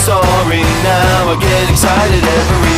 sorry now. I get excited every